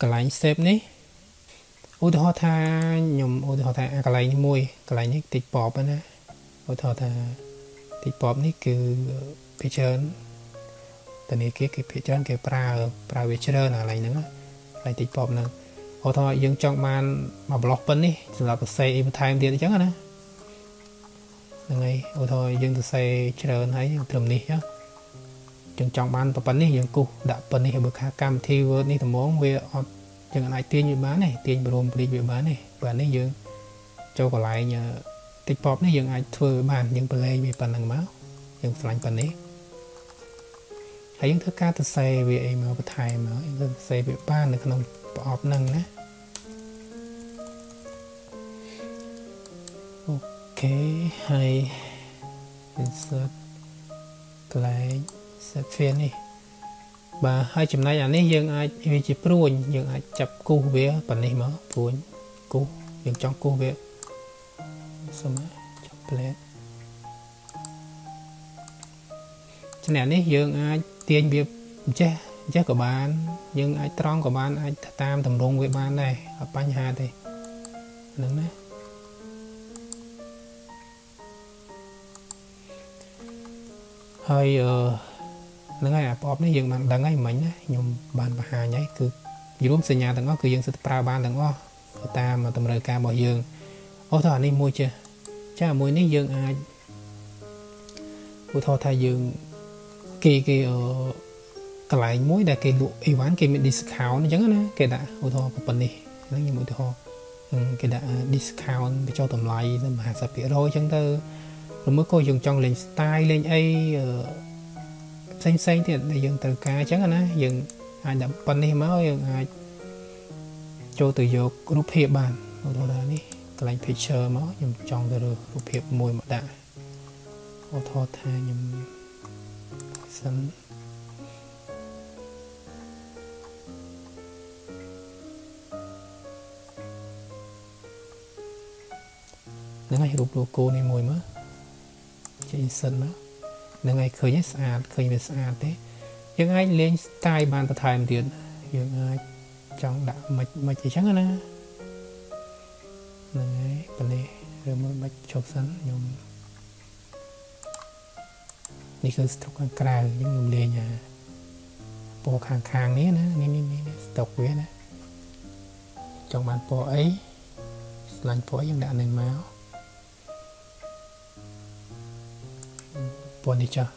កន្លែង save នេះឧទាហរណ៍ថាខ្ញុំឧទាហរណ៍ថាអាកន្លែងនេះមួយកន្លែងនេះតិចប៉បណាឧទាហរណ៍ថាតិចប៉បនេះគឺ picture ធនាគារគេភាគច្រើនគេប្រើប្រើវាច្រើនអាកន្លែងហ្នឹងកន្លែងតិចប៉បហ្នឹងឧទាហរណ៍យើងចង់បានមួយប្លោះប៉ុននេះសម្រាប់សរសេរអីបន្ថែមទៀតអញ្ចឹងណាហ្នឹងហើយឧទាហរណ៍យើងសរសេរច្រើនហើយត្រឹមនេះចឹង ចង់បានប៉ុណ្ណេះយើងគូសដាក់ប៉ុណ្ណេះបើខាកម្មវិធី Word នេះត្មងវាអត់យើងអាចទាញវាបានទេទាញបរមព្រីវាបានទេបាទនេះយើងចូលកន្លែង TikTok នេះយើងអាចធ្វើបានយើងប្រឡែងវាប៉ុណ្ណឹងមកយើងឆ្លាញ់ប៉ុណ្ណេះហើយយើងធ្វើការសរសេរវាអីមកបន្ថែមមកយើងសរសេរវាបាននៅក្នុងប្រអប់ហ្នឹងណាអូខេហើយ insert កន្លែង set field នេះបាទហើយចំណែកអានេះយើងអាចវាជាព្រួញយើងអាចចាប់គូសវាប៉ានេះមកព្រួញគូសយើងចង់គូសវាសុំចាប់ plate ចំណែកនេះយើងអាចទាញវាចេះចេះក៏បាន យើងអាចត្រង់ក៏បានអាចតាមតម្រងវាបានដែរអត់បញ្ហាទេហ្នឹងណាហើយអឺ ហ្នឹងហើយអាប្រអប់នេះយើងបានដឹងហើយមិញណាខ្ញុំបានបង្ហាញហើយគឺរួមសញ្ញាទាំងអស់គឺយើងសិតប្រើបានទាំងអស់តាមតម្រូវការរបស់យើងអូតោះអានេះមួយចេះចាមួយនេះយើងអាចឧទាហរណ៍ថាយើងគេគេអឺកន្លែងមួយដែលគេលក់អីវ៉ាន់គេមាន discount អញ្ចឹងណាគេដាក់ឧទាហរណ៍ប៉ុណ្នេះហ្នឹងខ្ញុំឧទាហរណ៍គេដាក់ discount បញ្ចុះតម្លៃទៅ50%អញ្ចឹងទៅឬមួយក៏យើងចង់លេង style លេងអី ផ្សេងផ្សេងទៀតដែលយើងត្រូវការអញ្ចឹងណាយើងអាចដាក់ប៉ុណ្នេះមកយើងអាចចូលទៅយករូបភាពបានឧទាហរណ៍នេះកន្លែង picture មកខ្ញុំចង់ទៅរើសរូបភាពមួយមកដាក់ឧទាហរណ៍ថាខ្ញុំសិនហ្នឹងហើយរូប logo នេះមួយមើលចេញសិនមកហ្នឹងហើយឃើញស្អាតឃើញវាស្អាតទេយើងអាចលេង style បានបន្ថែមទៀតយើងអាចចង់ដាក់មិនមិនអីចឹងណាហ្នឹងហើយប៉នេះឬមួយមិនជប់សិនខ្ញុំនេះគឺស្តុកខាងក្រៅខ្ញុំខ្ញុំលេងអាពណ៌ខាងខាងនេះណានេះនេះនេះស្តុកវាណាចង់បានពណ៌អីស្លាញ់ពណ៌យើងដាក់នឹងមក ពណ៌នេះចាស់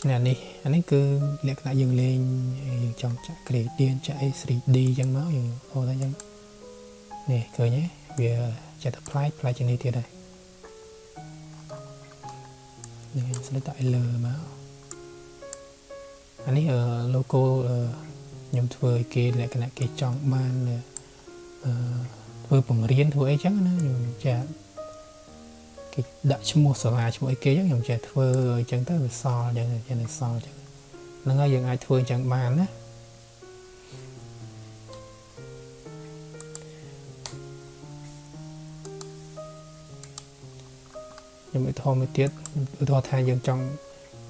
ឆ្នាំនេះអានេះគឺលក្ខណៈយើងលេងយើងចង់ចាក់ gradient ចាក់អី 3D អញ្ចឹងមកយើងហៅថាអញ្ចឹងនេះឃើញទេវាចិត្តប្លែកប្លែកជាងនេះទៀតដែរនេះស្លេចដាក់ឲ្យលើមកអានេះ logo ខ្ញុំធ្វើឲ្យគេលក្ខណៈគេចង់បានអឺធ្វើបង្រៀនធ្វើអីចឹងណាខ្ញុំចា គេដាក់ឈ្មោះសាលាឈ្មោះអីគេចឹងខ្ញុំចេះធ្វើអញ្ចឹងទៅវាសល់ចឹងចេះតែសល់ចឹងហ្នឹងហើយយើងអាចធ្វើអញ្ចឹងបានណាខ្ញុំឧទាហរណ៍មួយទៀតឧទាហរណ៍ថាយើងចង់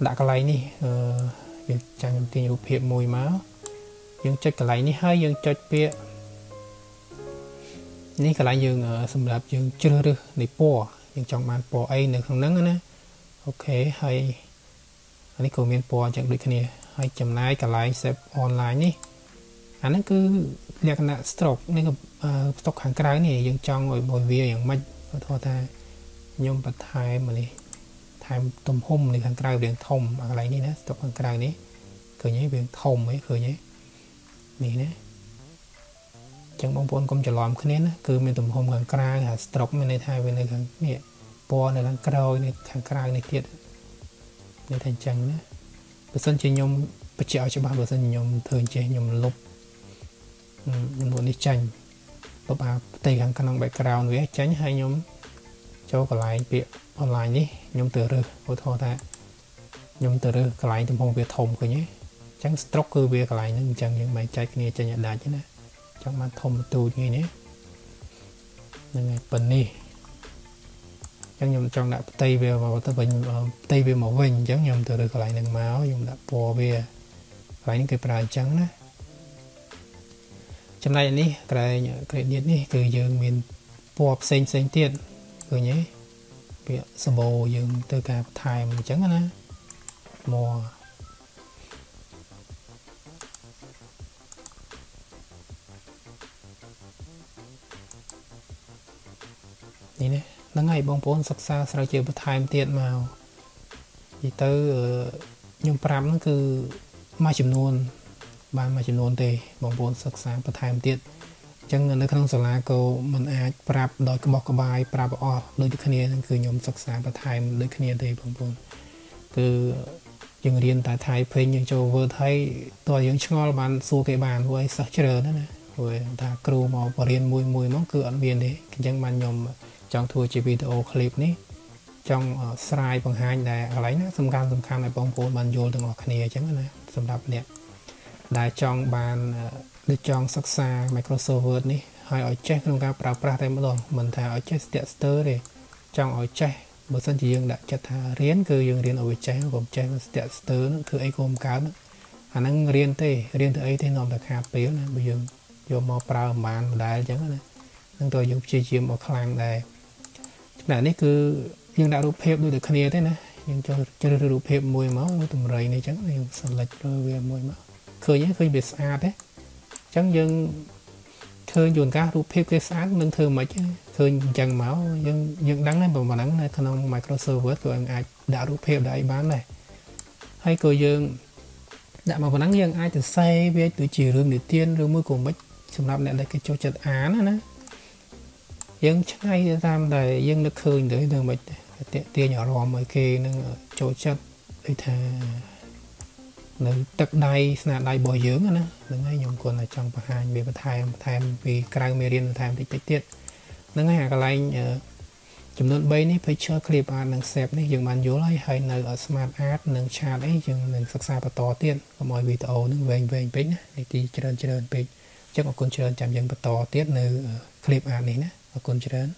ដាក់កន្លែងនេះអឺយើងចាំខ្ញុំទាញរូបភាពមួយមកយើងចុចកន្លែងនេះហើយយើងចុចពាក្យនេះកន្លែងយើងសម្រាប់យើងជ្រើសរើសនៃពណ៌ យើងចង់បានពណ៌អីនៅក្នុងហ្នឹងណាអូខេហើយអានេះក៏មានពណ៌ចឹងដូចគ្នាហើយចំណាយកន្លែង save online នេះអាហ្នឹងគឺលក្ខណៈ stroke នេះក៏ stock ខាងក្រៅនេះយើងចង់ឲ្យវាយ៉ាងម៉េចឧទាហរណ៍ថាខ្ញុំបន្ថែមនេះថែមទំហំនៅខាងក្រៅវាធំអាកន្លែងនេះណា stock ខាងក្រៅនេះឃើញទេវាធំហ៎ឃើញទេនេះណា ចឹងបងប្អូនកុំច្រឡំគ្នាណាគឺមានទំហំខាងក្រៅអា stroke មានន័យថាវានៅខាងនេះពណ៌នៅខាងក្រោយនេះខាងក្រៅនេះទៀតនេះថាអញ្ចឹងណាបើសិនជាខ្ញុំបញ្ជាក់ឲ្យច្បាស់បើសិនខ្ញុំធ្វើអញ្ចេះខ្ញុំលុបខ្ញុំលុបនេះចាញ់លុបអាផ្ទៃខាងក្នុង background វាចាញ់ហើយខ្ញុំចូលកន្លែងពាក្យ online នេះខ្ញុំទៅរើសឧទាហរណ៍ថាខ្ញុំទៅរើសកន្លែងទំហំវាធំឃើញទេអញ្ចឹង stroke គឺវាកន្លែងហ្នឹងអញ្ចឹងយើងមិនចែកគ្នាចេញឲ្យដាច់ទេណា ចង់បានធំបន្ទូចនេះនេះហ្នឹងហើយប៉ុណ្នេះអញ្ចឹងខ្ញុំចង់ដាក់ផ្ទៃវាទៅវិញផ្ទៃវាមកវិញអញ្ចឹងខ្ញុំទៅរើកន្លែងហ្នឹងមកខ្ញុំដាក់ពណ៌វាកន្លែងនេះគេប្រើអញ្ចឹងណាចំណែកនេះក្រែង gradient នេះគឺយើងមានពណ៌ផ្សេងផ្សេងទៀតឃើញទេពាក្យសម្បូរយើងទៅការបន្ថែមអញ្ចឹងណាមក នេះណាហ្នឹងហើយបងប្អូនសិក្សាស្រាវជ្រាវបន្ថែមទៀតមកនិយាយទៅខ្ញុំប្រាប់ហ្នឹងគឺមួយចំនួន បានមួយចំនួនទេ បងប្អូនសិក្សាបន្ថែមទៀតអញ្ចឹងនៅក្នុងសាលាក៏មិនអាចប្រាប់ដោយក្បោះក្បាយប្រាប់អស់ដូចគ្នាហ្នឹងគឺខ្ញុំសិក្សាបន្ថែមដូចគ្នាទេបងប្អូនគឺយើងរៀនតែថៃពេញយើងចូល Word ហើយតើយើងឆ្ងល់បានសួរគេបានព្រោះឲ្យសិស្សច្រើនណាព្រោះថាគ្រូមកបរៀនមួយមួយមកគឺអត់មានទេអញ្ចឹងបានខ្ញុំ ចង់ធ្វើជាវីដេអូឃ្លីបនេះចង់ស្រាយបង្ហាញដែលកន្លែងណាសំខាន់សំខាន់ឲ្យបងប្អូនបានយល់ទាំងអស់គ្នាអញ្ចឹងណាសម្រាប់អ្នកដែលចង់បានឬចង់សិក្សា Microsoft Word នេះហើយឲ្យចេះក្នុងការប្រើប្រាស់តែម្ដងមិនថាឲ្យចេះស្ទាក់ស្ទើរទេចង់ឲ្យចេះបើសិនជាយើងដាក់ចិត្តថារៀនគឺយើងរៀនឲ្យវាចេះកុំចេះស្ទាក់ស្ទើរនឹងធ្វើអីក៏មិនកើតអាហ្នឹងរៀនទេរៀនទៅអីទេនាំតែខាតពេលណាបើយើងយកមកប្រើប្រហែលម៉ូដែលអញ្ចឹងណានឹងតើយើងព្យាយាមឲ្យខ្លាំងដែរ ចំណែកនេះគឺយើងដាក់រូបភាពដូចតែគ្នាទេណាយើងចូលជ្រើសរើសរូបភាពមួយមកតម្រៃនេះអញ្ចឹងយើង select រើវាមួយមកឃើញឃើញវាស្អាតទេអញ្ចឹងយើងឃើញយន្តការរូបភាពគេស្អាតនឹងធ្វើមិនឃើញអញ្ចឹងមកយើងយើងដឹងដែរប៉ុណ្ណឹងនៅក្នុង Microsoft Word ក៏អាចដាក់រូបភាពដាក់អីបានដែរហើយក៏យើងដាក់មកប៉ុណ្ណឹងយើងអាចទៅសេវាទៅជារឿងនិទានឬមួយក៏មិនសម្រាប់អ្នកដែលគេចូលចិត្តអានណា យើងឆ្នៃតាមតែយើងនឹកឃើញទៅនឹងមិនតាក់ទាញអារម្មណ៍ឲ្យគេនឹងចូលចិត្តដូចថានៅទឹកដៃស្នាដៃរបស់យើងណាហ្នឹងហើយខ្ញុំគាត់តែចង់បង្ហាញវាបន្ថែមបន្ថែមពីក្រៅមេរៀនបន្ថែមតិចតិចទៀតហ្នឹងហើយអាកន្លែងចំនួន3នេះ picture clip art និង shape នេះយើងបានយល់ហើយហើយនៅ smart art និង chart អីយើងនឹងសិក្សាបន្តទៀតកុំឲ្យវីដេអូនឹងវែងវែងពេកណានេះទីច្រើនច្រើនពេកអញ្ចឹងអរគុណច្រើនចាំយើងបន្តទៀតនៅ clip art នេះណា អរគុណច្រើន